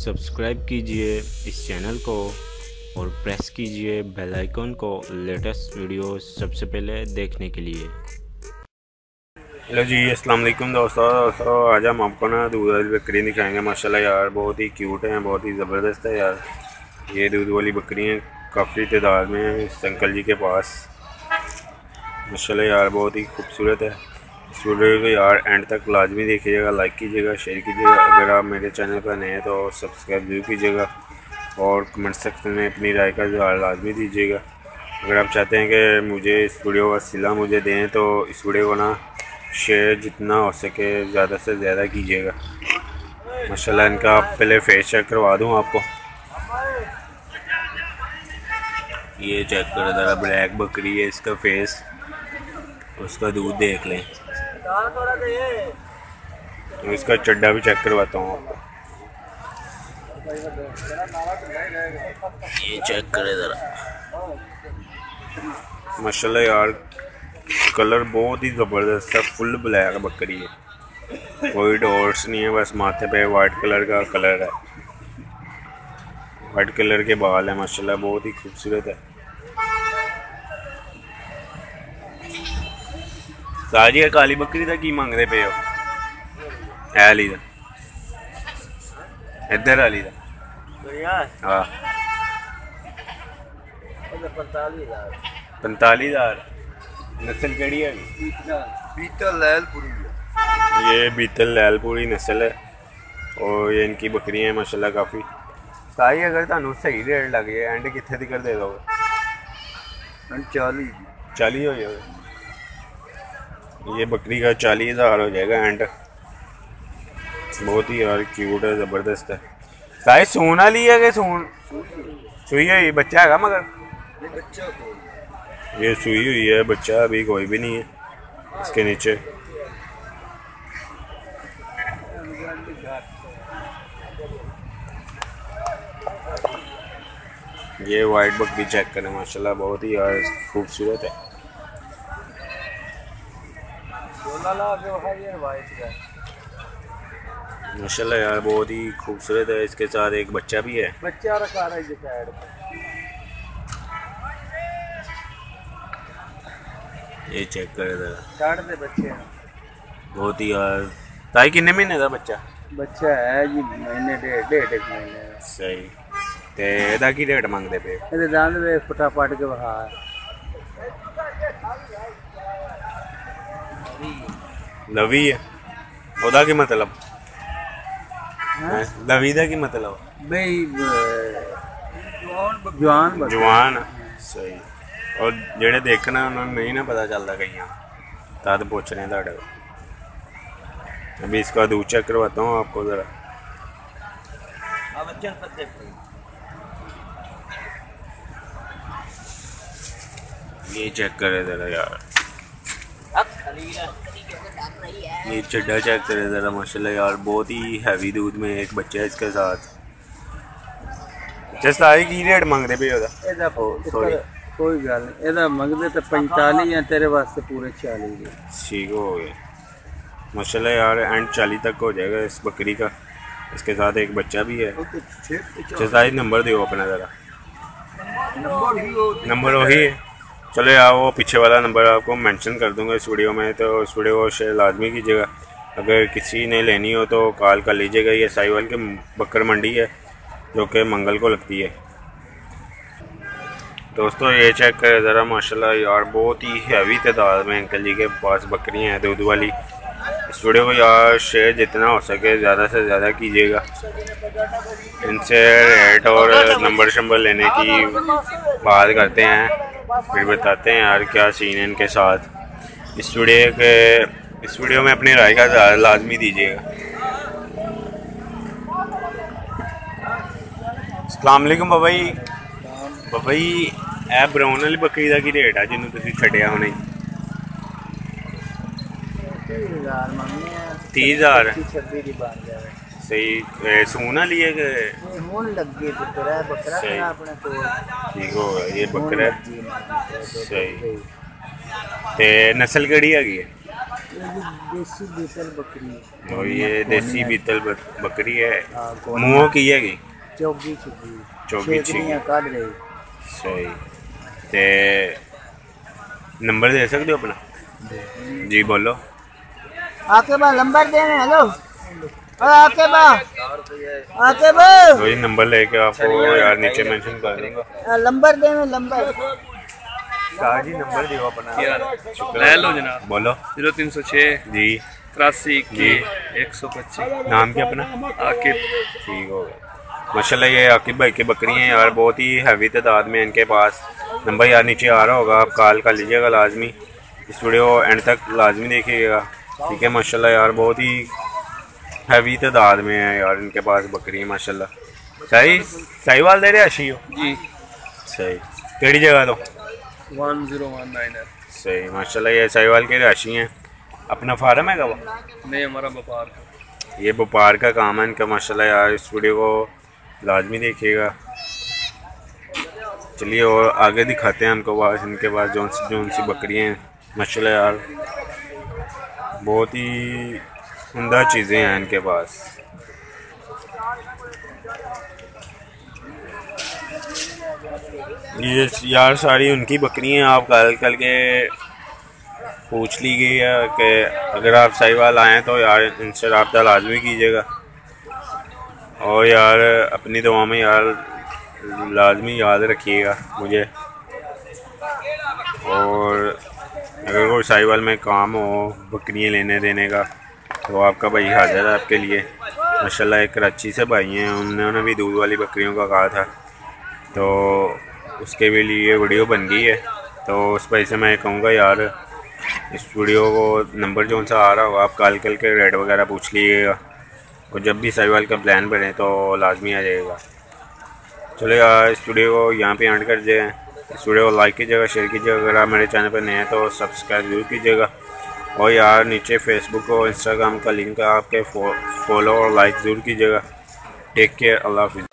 Subscribe कीजिए इस channel को और प्रेस कीजिए बेल आइकन को लेटेस्ट वीडियो सबसे पहले देखने के लिए। हेलो जी, अस्सलाम वालेकुम दोस्तों। दोस्तों आज हम आपको ना दूध वाली बकरी दिखाएँगे, माशाल्लाह यार। बहुत ही क्यूट है, बहुत ही ज़बरदस्त है यार। ये दूध वाली बकरी हैं, काफ़ी तादाद में हैं अंकल जी के पास। माशाल्लाह यार, बहुत ही खूबसूरत है। इस वीडियो को यार एंड तक लाजमी देखिएगा लाइक कीजिएगा शेयर कीजिएगा। अगर आप मेरे चैनल पर नए हैं तो सब्सक्राइब ज़रूर कीजिएगा और कमेंट सेक्शन में अपनी राय का इजहार लाजमी दीजिएगा। अगर आप चाहते हैं कि मुझे इस वीडियो का सिला मुझे दें तो इस वीडियो को ना शेयर जितना हो सके ज़्यादा से ज़्यादा कीजिएगा। माशाल्लाह, इनका पहले फेस चेक करवा दूँ आपको। ये चेक करो, ज़रा ब्लैक बकरी है इसका फेस उसका दूध देख लें। तो इसका चड्डा भी चेक करवाता हूँ। ये चेक करें ज़रा। यार कलर बहुत ही ज़बरदस्त है फुल ब्लैक बकरी है। कोई डॉट्स नहीं है, बस माथे पे वाइट कलर का कलर है। वाइट कलर के बाल है, माशाल्लाह बहुत ही खूबसूरत है। साजी काली बकरी का की मंगते पे हो ऐली का इधर वाली का हाँ पैंताली हज़ार नस्ल केड़ी है बीतल लैलपुरी ये बीतल लैलपुरी नस्ल है और ये इनकी बकरियां हैं माशाल्लाह काफ़ी साई अगर ਤੁਹਾਨੂੰ सही रेट लग जाए एंड कितने ਦੀ कर दे दोगे चाली चाली हो जाएगा ये बकरी का चालीस हज़ार हो जाएगा एंड बहुत ही यार क्यूट है, ज़बरदस्त है। साई सून है कि सून? सुई हुई बच्चा है मगर? ये सुई हुई है, बच्चा अभी कोई भी नहीं है, इसके नीचे। ये वाइट बकरी चेक करें, माशाल्लाह, बहुत ही यार खूबसूरत है। माशाल्लाह यार बहुत ही खूबसूरत है इसके साथ एक बच्चा भी है बच्चा रखा रहा है जो साइड ये चेक करे ज़रा काट दे बच्चे हैं बहुत ही यार ताई किन्ने महीने का बच्चा बच्चा है जी महीने डेढ़ डेढ़ एक महीने ਦਾ। सही ਤੇ ਇਹਦਾ ਕੀ ਰੇਟ ਮੰਗਦੇ ਪਏ ਇਹਦੇ ਦੰਦ ਵੇ ਫਟਾ ਪਟ ਕੇ ਵਹਾ नवी खुदा की मतलब? नवीदा की मतलब? जवान जवान। सही। और जेडे देखना उन्होंने नहीं ना पता चलता कहीं तद पूछ रहे हैं अभी इसका दूध चेक करवाता हूँ आपको ज़रा। ये चेक करें ज़रा यार। ये चड्डा चेक करें ज़रा माशाल्लाह यार बहुत ही हैवी दूध में एक बच्चा है इसके साथ। जस्ट आई की रेट मंगते पे ओदा? सॉरी oh, कोई गल नहीं एदा मंगते तो 45 या तेरे वास्ते पूरे 40 ठीक हो गए। माशाल्लाह यार एंड 40 तक हो जाएगा इस बकरी का। इसके साथ एक बच्चा भी है। जस्ट आई नंबर दो अपना ज़रा। नंबर वही है। चलो यार वो पीछे वाला नंबर आपको मेंशन कर दूँगा इस वीडियो में तो इस वीडियो को शेयर लाजमी कीजिएगा। अगर किसी ने लेनी हो तो कॉल कर लीजिएगा ये साहिवाल के बकर मंडी है जो कि मंगल को लगती है। दोस्तों ये चेक करें ज़रा माशाल्लाह यार बहुत ही हैवी तादाद में अंकल जी के पास बकरियाँ हैं दूध वाली। इस वीडियो को यार शेयर जितना हो सके ज़्यादा से ज़्यादा कीजिएगा। इनसे रेट और नंबर शंबर लेने की बात करते हैं। फिर बताते हैं यार क्या सीन है इनके साथ इस वीडियो के इस वीडियो में अपनी राय का ज़्यादा लाजमी दीजिएगा ਅਸਲਾਮੁਅਲੈਕਮ ਬਾਬਾ ਜੀ ਬਾਬਾ ਜੀ ਇਹ ਬਰਾਊਨ ਵਾਲੀ ਬੱਕਰੀ ਦਾ ਕੀ ਰੇਟ ਆ ਜਿਹਨੂੰ ਤੁਸੀਂ ਛੱਡਿਆ ਹੁਣੇ 30000 ਮੰਗਨੇ ਆ 30000 26 ਦੀ ਬਣ ਜਾਵੇ ਸਹੀ ਇਹ ਸੂਨ ਵਾਲੀ ਹੈ ਕਿ ਇਹ ਹੁਣ ਲੱਗੇ ਪੁੱਤਰ ਹੈ ਬੱਕਰਾ ਸਹੀ। ਹੈ ਆਪਣੇ ਕੋਲ ਠੀਕ ਹੋ ਗਿਆ ਇਹ ਬੱਕਰਾ ਹੈ। ਜੀ, ਸਹੀ ਤੇ ਨਸਲ ਕਿਹੜੀ ਹੈਗੀ ਹੈ देसी बीतल बकरी है और ये देसी बीतल बक- बकरी है हाँ, कौन- मूहों की हैगी चौगी छिपी चौगी छेकड़ियाँ काट रही सही ते नंबर दे सकते हो अपना जी बोलो आके बा नंबर देने हेलो ये नंबर लेके आपको यार नीचे मेंशन कर दूँगा नंबर नंबर जी नंबर दियो अपना। ले लो जनाब। बोलो। ज़ीरो तीन सौ छः जी। तिरासी एक सौ पच्चीस। नाम क्या अपना? आकिब। ठीक हो गया। माशाल्लाह ये आकिब भाई की बकरी हैं यार बहुत ही हैवी तादाद में इनके पास। नंबर यार नीचे आ रहा होगा आप कॉल कर लीजिएगा लाजमी। इस वीडियो एंड तक लाजमी देखिएगा। ठीक है माशाल्लाह यार बहुत ही हैवी तादाद में है यार इनके पास बकरी माशाल्लाह। सही? सही वाल दे रहे अशी हो? जी। सही। केड़ी जगह तो? वन ज़ीरो वन नाइन है। सही माशाल्लाह ये साहिवाल के राशि हैं। अपना फार्म है वो? नहीं हमारा व्यापार का ये व्यापार का काम है इनका माशाल्लाह यार इस वीडियो को लाजमी देखिएगा। चलिए और आगे दिखाते हैं हमको पास इनके पास जौन सी जौन सी बकरियाँ हैं। माशाल्लाह यार बहुत ही उमदा चीज़ें हैं इनके पास। ये यार सारी उनकी बकरियाँ आप कल कल के पूछ ली गई है कि अगर आप साहिवाल आएँ तो यार इनसे रबता लाजमी कीजिएगा। और यार अपनी दुआ में यार लाजमी याद रखिएगा मुझे। और अगर कोई साहिवाल में काम हो बकरियाँ लेने देने का तो आपका भाई हाजिर है आपके लिए। माशाल्लाह, एक कराची से भाई हैं। उन्होंने भी दूध वाली बकरियों का कहा था। तो उसके भी लिए वीडियो बन गई है। तो उस भाई से मैं कहूँगा, यार, इस वीडियो को नंबर जो सा आ रहा होगा, आप कल कल के रेट वगैरह पूछ लीजिएगा। और जब भी साहिवाल का प्लान बने तो लाजमी आ जाएगा चलो यार, इस वीडियो को यहाँ पे एंड कर दिए इस वीडियो को लाइक कीजिएगा शेयर कीजिएगा। अगर आप मेरे चैनल पर नए हैं तो सब्सक्राइब ज़रूर कीजिएगा। और यार, नीचे फेसबुक और इंस्टाग्राम का लिंक है, आपके फॉलो और लाइक ज़रूर कीजिएगा। टेक केयर अल्लाह हाफिज़।